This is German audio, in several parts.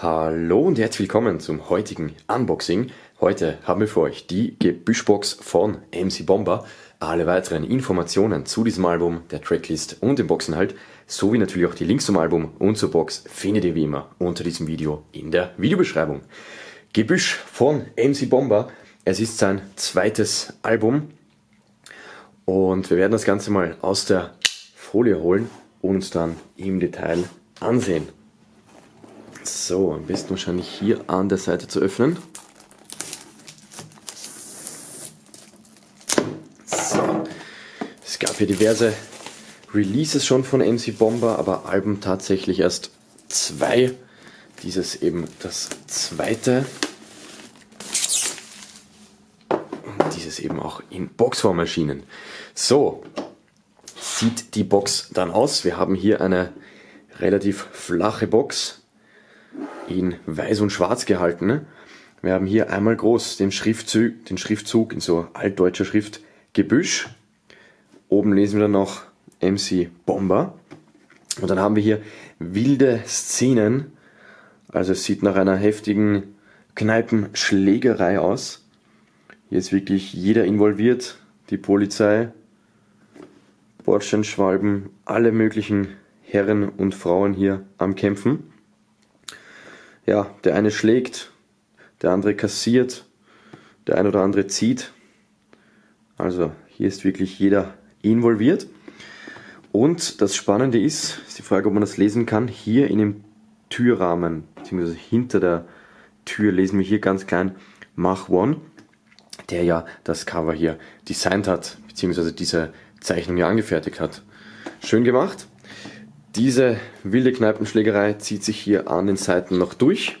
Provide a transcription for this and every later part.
Hallo und herzlich willkommen zum heutigen Unboxing. Heute haben wir für euch die Gebüschbox von MC Bomber. Alle weiteren Informationen zu diesem Album, der Tracklist und dem Boxinhalt, sowie natürlich auch die Links zum Album und zur Box findet ihr wie immer unter diesem Video in der Videobeschreibung. Gebüsch von MC Bomber. Es ist sein zweites Album und wir werden das Ganze mal aus der Folie holen und uns dann im Detail ansehen. So, am besten wahrscheinlich hier an der Seite zu öffnen. So, es gab hier diverse Releases schon von MC Bomber, aber Alben tatsächlich erst zwei. Dieses eben das zweite. Und dieses eben auch in Boxform erschienen. So, sieht die Box dann aus. Wir haben hier eine relativ flache Box in weiß und schwarz gehalten. Ne? Wir haben hier einmal groß den Schriftzug, den Schriftzug in so altdeutscher Schrift Gebüsch. Oben lesen wir dann noch MC Bomber. Und dann haben wir hier wilde Szenen. Also es sieht nach einer heftigen Kneipenschlägerei aus. Hier ist wirklich jeder involviert. Die Polizei, Bordsteinschwalben, alle möglichen Herren und Frauen hier am Kämpfen ja, der eine schlägt, der andere kassiert, der eine oder andere zieht. Also hier ist wirklich jeder involviert. Und das Spannende ist, ist die Frage, ob man das lesen kann, hier in dem Türrahmen, beziehungsweise hinter der Tür lesen wir hier ganz klein Mach One, der ja das Cover hier designt hat, beziehungsweise diese Zeichnung hier angefertigt hat. Schön gemacht. Diese wilde Kneipenschlägerei zieht sich hier an den Seiten noch durch.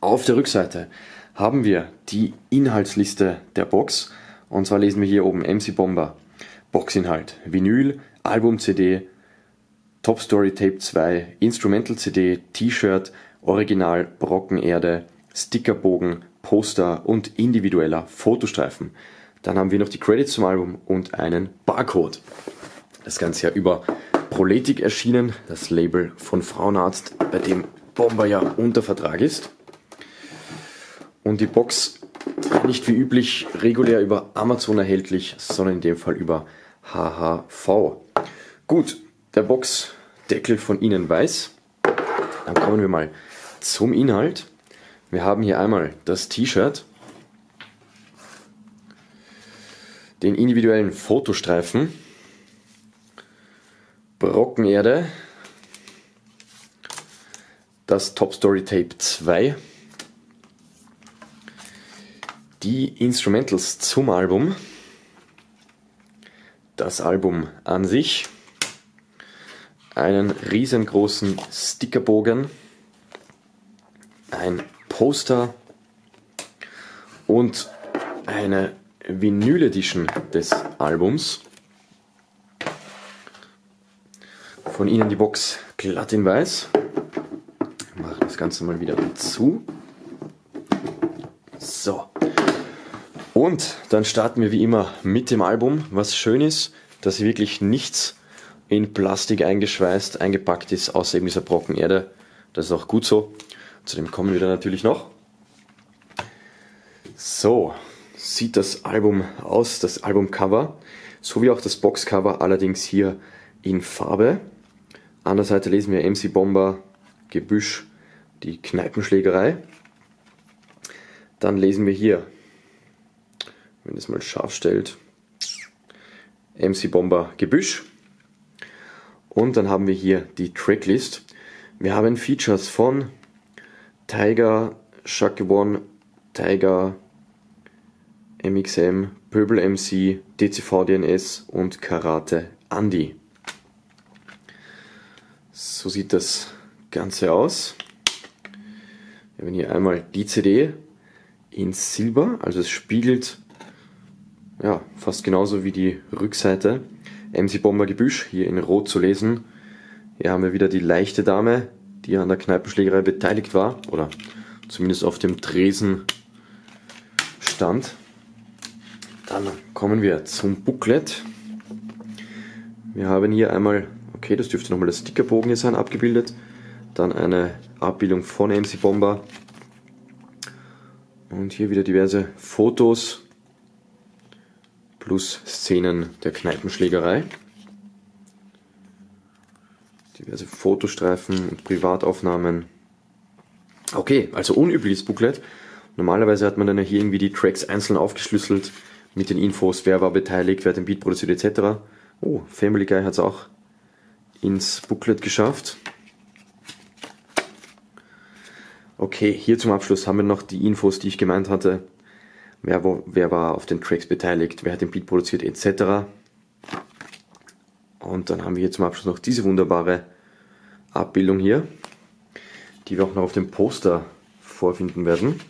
Auf der Rückseite haben wir die Inhaltsliste der Box. Und zwar lesen wir hier oben MC Bomber, Boxinhalt, Vinyl, Album-CD, Top Story Tape 2, Instrumental CD, T-Shirt, Original Brockenerde, Stickerbogen, Poster und individueller Fotostreifen. Dann haben wir noch die Credits zum Album und einen Barcode. Das Ganze ja über Proletik erschienen, das Label von Frauenarzt, bei dem Bomber ja unter Vertrag ist. Und die Box nicht wie üblich regulär über Amazon erhältlich, sondern in dem Fall über HHV. Gut, der Boxdeckel von Ihnen weiß. Dann kommen wir mal zum Inhalt. Wir haben hier einmal das T-Shirt, den individuellen Fotostreifen, Brockenerde, das Top Story Tape 2, die Instrumentals zum Album, das Album an sich, einen riesengroßen Stickerbogen, ein Poster. Und eine Vinyl Edition des Albums. Von Ihnen die Box glatt in weiß. Ich mache das Ganze mal wieder zu. So. Und dann starten wir wie immer mit dem Album. Was schön ist, dass hier wirklich nichts in Plastik eingeschweißt, eingepackt ist, außer eben dieser Brocken Erde. Das ist auch gut so. Zu dem kommen wir dann natürlich noch. So sieht das Album aus, das Albumcover, sowie auch das Boxcover, allerdings hier in Farbe. An der Seite lesen wir MC Bomber, Gebüsch, die Kneipenschlägerei. Dann lesen wir hier, wenn es mal scharf stellt, MC Bomber, Gebüsch. Und dann haben wir hier die Tracklist. Wir haben Features von Tiger, Shake One, Tiger, MXM, Pöbel MC, DCV DNS und Karate Andy. So sieht das Ganze aus. Wir haben hier einmal die CD in Silber, also es spiegelt ja, fast genauso wie die Rückseite. MC Bomber Gebüsch, hier in Rot zu lesen. Hier haben wir wieder die leichte Dame, die an der Kneipenschlägerei beteiligt war, oder zumindest auf dem Tresen stand. Dann kommen wir zum Booklet. Wir haben hier einmal Okay, das dürfte nochmal der Stickerbogen hier sein, abgebildet. Dann eine Abbildung von MC Bomber. Und hier wieder diverse Fotos plus Szenen der Kneipenschlägerei. Diverse Fotostreifen und Privataufnahmen. Okay, also unübliches Booklet. Normalerweise hat man dann hier irgendwie die Tracks einzeln aufgeschlüsselt mit den Infos, wer war beteiligt, wer hat den Beat produziert etc. Oh, Family Guy hat es auch ins Booklet geschafft. Okay, hier zum Abschluss haben wir noch die Infos, die ich gemeint hatte. Wer, wo, wer war auf den Tracks beteiligt, wer hat den Beat produziert, etc. Und dann haben wir hier zum Abschluss noch diese wunderbare Abbildung hier, die wir auch noch auf dem Poster vorfinden werden.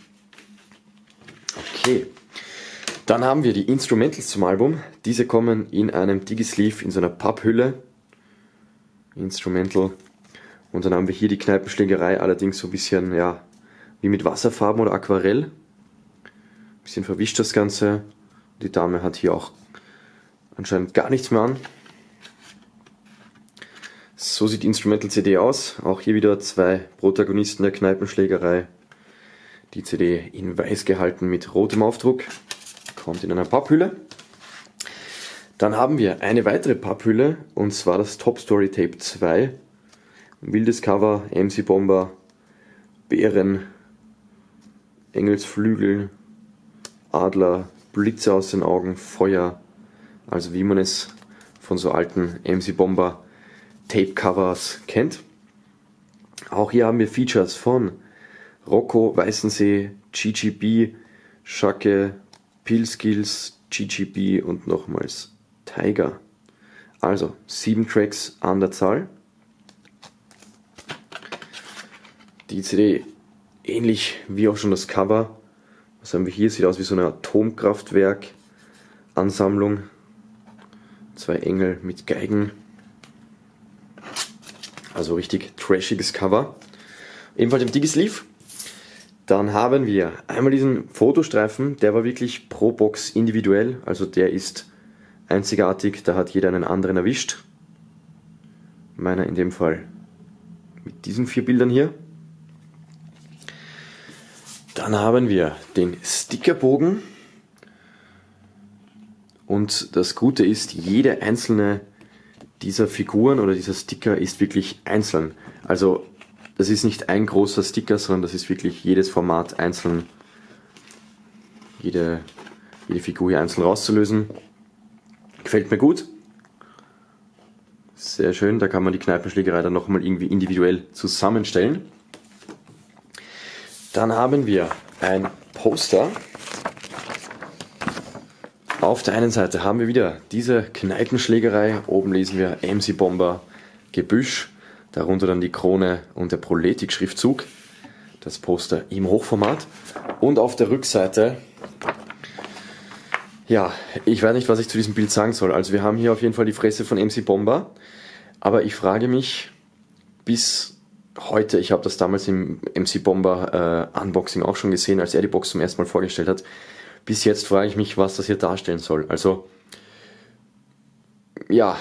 Okay. Dann haben wir die Instrumentals zum Album. Diese kommen in einem Digisleeve in so einer Papphülle. Instrumental und dann haben wir hier die Kneipenschlägerei, allerdings so ein bisschen, ja, wie mit Wasserfarben oder Aquarell. Ein bisschen verwischt das Ganze. Die Dame hat hier auch anscheinend gar nichts mehr an. So sieht die Instrumental CD aus. Auch hier wieder zwei Protagonisten der Kneipenschlägerei. Die CD in weiß gehalten mit rotem Aufdruck. Kommt in einer Papphülle. Dann haben wir eine weitere Papphülle und zwar das Top Story Tape 2 Wildes Cover, MC Bomber, Bären, Engelsflügel, Adler, Blitze aus den Augen, Feuer. Also wie man es von so alten MC Bomber Tape Covers kennt. Auch hier haben wir Features von Rocco, Weißensee, GGB, Schacke, Pillskills, GGB und nochmals Tiger. Also sieben Tracks an der Zahl. Die CD ähnlich wie auch schon das Cover. Was haben wir hier? Sieht aus wie so eine Atomkraftwerk-Ansammlung. Zwei Engel mit Geigen. Also richtig trashiges Cover. Ebenfalls im Digisleeve. Dann haben wir einmal diesen Fotostreifen, der war wirklich pro Box individuell, also der ist einzigartig, da hat jeder einen anderen erwischt. Meiner in dem Fall mit diesen vier Bildern hier. Dann haben wir den Stickerbogen. Und das Gute ist, jede einzelne dieser Figuren oder dieser Sticker ist wirklich einzeln. Also das ist nicht ein großer Sticker, sondern das ist wirklich jedes Format einzeln, jede, jede Figur hier einzeln rauszulösen. Gefällt mir gut. Sehr schön, da kann man die Kneipenschlägerei dann nochmal irgendwie individuell zusammenstellen. Dann haben wir ein Poster. Auf der einen Seite haben wir wieder diese Kneipenschlägerei. Oben lesen wir MC Bomber Gebüsch. Darunter dann die Krone und der Proletik-Schriftzug. Das Poster im Hochformat. Und auf der Rückseite, ja, ich weiß nicht, was ich zu diesem Bild sagen soll. Also wir haben hier auf jeden Fall die Fresse von MC Bomber. Aber ich frage mich, bis heute, ich habe das damals im MC Bomber äh, Unboxing auch schon gesehen, als er die Box zum ersten Mal vorgestellt hat. Bis jetzt frage ich mich, was das hier darstellen soll. Also, ja,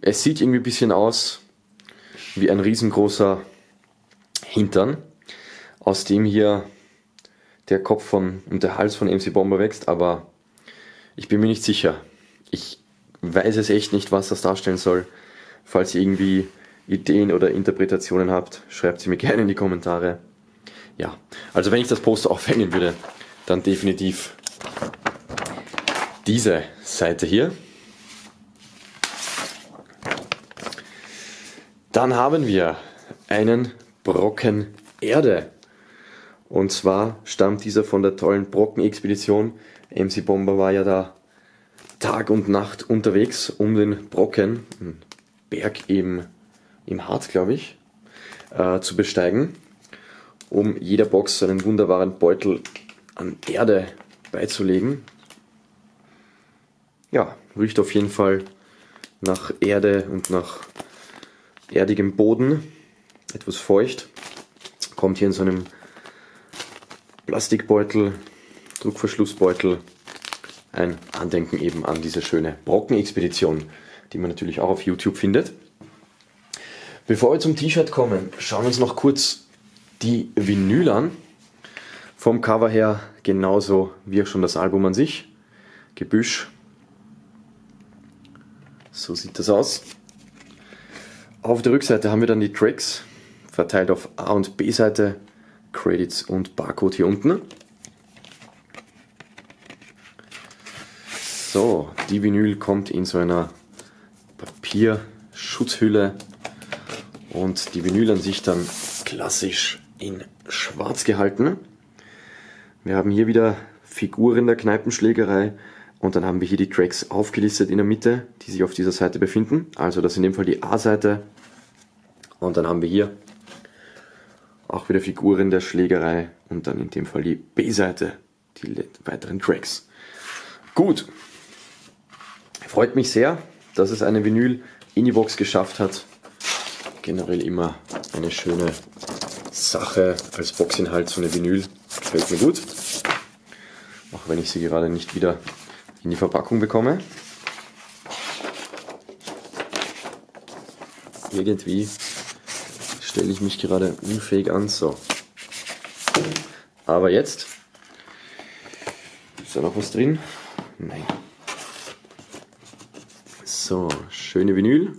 es sieht irgendwie ein bisschen aus wie ein riesengroßer Hintern, aus dem hier der Kopf von und der Hals von MC Bomber wächst, aber ich bin mir nicht sicher. Ich weiß es echt nicht, was das darstellen soll. Falls ihr irgendwie Ideen oder Interpretationen habt, schreibt sie mir gerne in die Kommentare. Ja, also wenn ich das Poster aufhängen würde, dann definitiv diese Seite hier. Dann haben wir einen Brocken Erde. Und zwar stammt dieser von der tollen Brocken-Expedition. MC Bomber war ja da Tag und Nacht unterwegs, um den Brocken, einen Berg im im Harz, glaube ich, äh, zu besteigen, um jeder Box einen wunderbaren Beutel an Erde beizulegen. Ja, riecht auf jeden Fall nach Erde und nach erdigem Boden, etwas feucht. Kommt hier in so einem Plastikbeutel, Druckverschlussbeutel, ein Andenken eben an diese schöne Brockenexpedition, die man natürlich auch auf YouTube findet. Bevor wir zum T-Shirt kommen, schauen wir uns noch kurz die Vinyl an. Vom Cover her genauso wie auch schon das Album an sich. Gebüsch. So sieht das aus. Auf der Rückseite haben wir dann die Tracks, verteilt auf A- und B-Seite, Credits und Barcode hier unten. So, die Vinyl kommt in so einer Papierschutzhülle und die Vinyl an sich dann klassisch in schwarz gehalten. Wir haben hier wieder Figuren der Kneipenschlägerei und dann haben wir hier die Tracks aufgelistet in der Mitte, die sich auf dieser Seite befinden. Also das ist in dem Fall die A-Seite und dann haben wir hier auch wieder Figuren der Schlägerei und dann in dem Fall die B-Seite, die weiteren Tracks. Gut, freut mich sehr, dass es eine Vinyl in die Box geschafft hat. Generell immer eine schöne Sache als Boxinhalt, so eine Vinyl. Gefällt mir gut. Auch wenn ich sie gerade nicht wieder in die Verpackung bekomme. Irgendwie stelle ich mich gerade unfähig an. So. Aber jetzt. Ist da noch was drin? Nein. So, schöne Vinyl.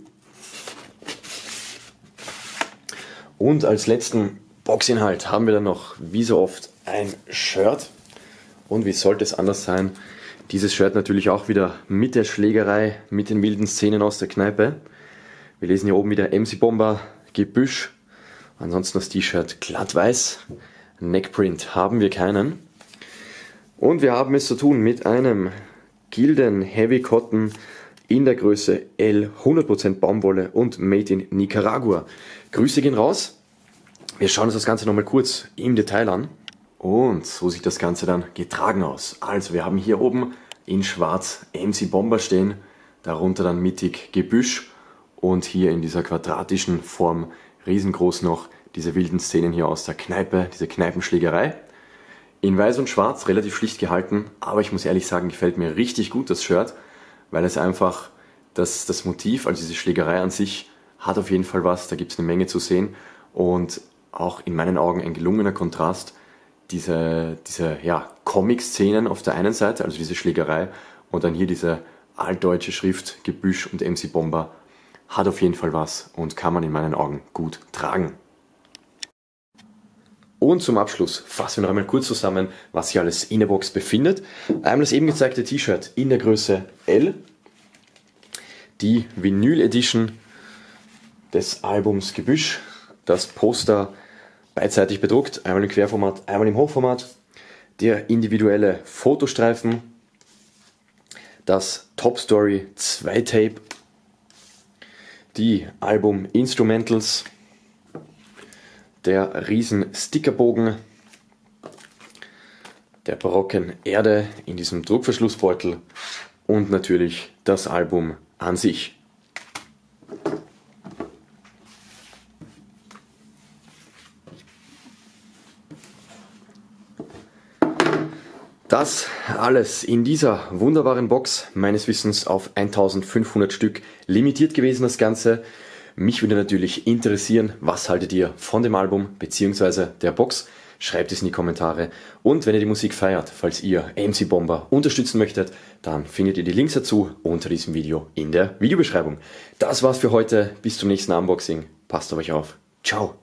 Und als letzten Boxinhalt haben wir dann noch, wie so oft, ein Shirt. Und wie sollte es anders sein? Dieses Shirt natürlich auch wieder mit der Schlägerei, mit den wilden Szenen aus der Kneipe. Wir lesen hier oben wieder MC Bomber, Gebüsch. Ansonsten das T-Shirt glatt weiß. Neckprint haben wir keinen. Und wir haben es zu tun mit einem Gilden Heavy Cotton in der Größe L, 100% Baumwolle und Made in Nicaragua. Grüße gehen raus. Wir schauen uns das Ganze nochmal kurz im Detail an. Und so sieht das Ganze dann getragen aus. Also wir haben hier oben in schwarz MC Bomber stehen, darunter dann mittig Gebüsch und hier in dieser quadratischen Form riesengroß noch diese wilden Szenen hier aus der Kneipe, diese Kneipenschlägerei. In weiß und schwarz, relativ schlicht gehalten, aber ich muss ehrlich sagen, gefällt mir richtig gut das Shirt, weil es einfach das, das Motiv, also diese Schlägerei an sich, hat auf jeden Fall was, da gibt es eine Menge zu sehen und auch in meinen Augen ein gelungener Kontrast diese, diese ja, Comic-Szenen auf der einen Seite, also diese Schlägerei, und dann hier diese altdeutsche Schrift Gebüsch und MC Bomber, hat auf jeden Fall was und kann man in meinen Augen gut tragen. Und zum Abschluss fassen wir noch einmal kurz zusammen, was sich alles in der Box befindet. Einmal das eben gezeigte T-Shirt in der Größe L, die Vinyl Edition des Albums Gebüsch, das Poster beidseitig bedruckt, einmal im Querformat, einmal im Hochformat, der individuelle Fotostreifen, das Top Story 2 Tape, die Album Instrumentals, der riesen Stickerbogen, der barocken Erde in diesem Druckverschlussbeutel. Und natürlich das Album an sich. Das alles in dieser wunderbaren Box, meines Wissens auf 1500 Stück limitiert gewesen das Ganze. Mich würde natürlich interessieren, was haltet ihr von dem Album bzw. der Box? Schreibt es in die Kommentare. Und wenn ihr die Musik feiert, falls ihr MC Bomber unterstützen möchtet, dann findet ihr die Links dazu unter diesem Video in der Videobeschreibung. Das war's für heute. Bis zum nächsten Unboxing. Passt auf euch auf. Ciao.